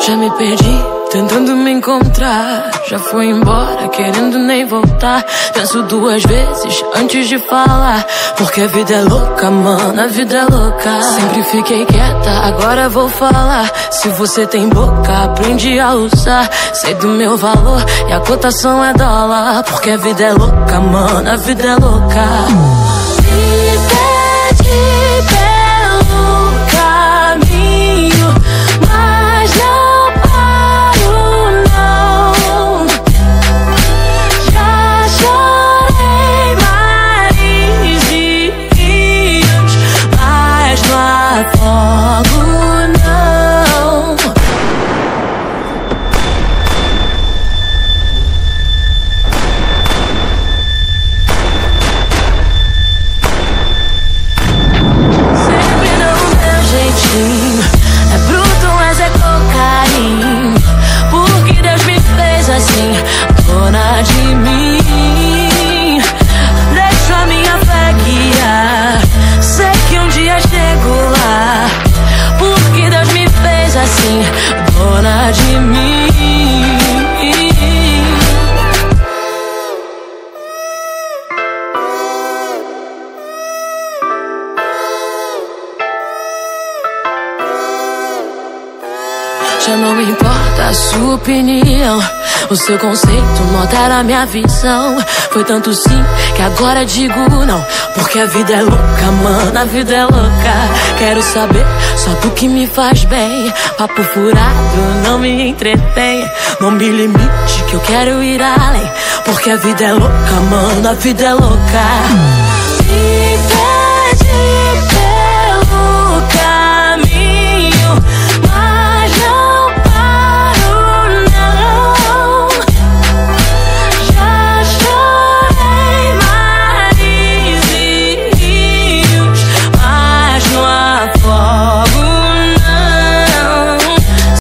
Já me perdi tentando me encontrar. Já foi embora, querendo nem voltar. Penso duas vezes antes de falar. Porque a vida é louca, mano, a vida é louca. Sempre fiquei quieta, agora vou falar. Se você tem boca, aprende a usar. Sei do meu valor e a cotação é dólar. Porque a vida é louca, mano, a vida é louca. 더구 dona de mim. Não importa a sua opinião. O seu conceito não altera a minha visão. Foi tanto sim que agora digo não. Porque a vida é louca, mano, a vida é louca. Quero saber só do que me faz bem. Papo furado não me entretém. Não me limite que eu quero ir além. Porque a vida é louca, mano, a vida é louca.